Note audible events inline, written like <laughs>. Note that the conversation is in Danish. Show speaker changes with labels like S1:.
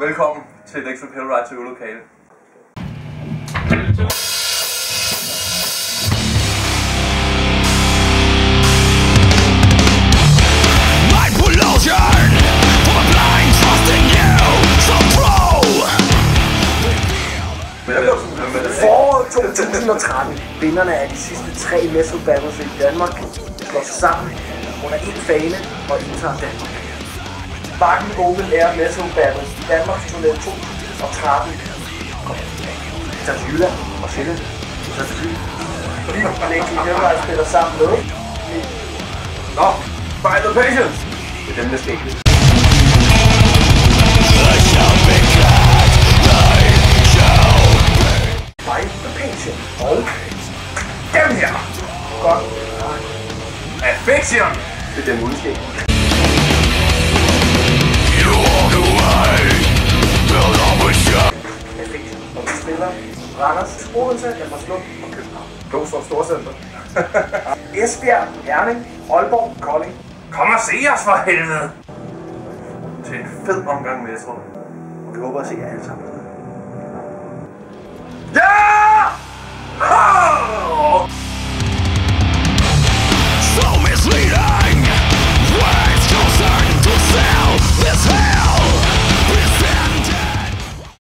S1: Velkommen til ekstra Pale Ride til Ulokale.
S2: My pollution from a blind trust in you so true
S3: Foråret 2013. Vinderne af de sidste tre metal battles i Danmark sig sammen under en fane og indtager Danmark. Bakken Open Air Metal Battles Danmarks turné 2013 Kom. tager til Jylland og Sjælland. Så til Fyn. Fordi Alexi Hellride spiller sammen med
S1: Nå, by the patience! Det er dem, der skal
S3: mig
S1: Og dem her!
S3: Godt.
S1: Affection! Det er dem, uden
S3: skal. Spiller Randers, Odense, Albertslund og København.
S1: Glostrup Storcenter. <laughs>
S3: Esbjerg, Herning, Aalborg, Kolding.
S1: Kom og se os for helvede! Til en fed omgang med, Esbjerg.
S3: Og vi håber at se jer alle sammen.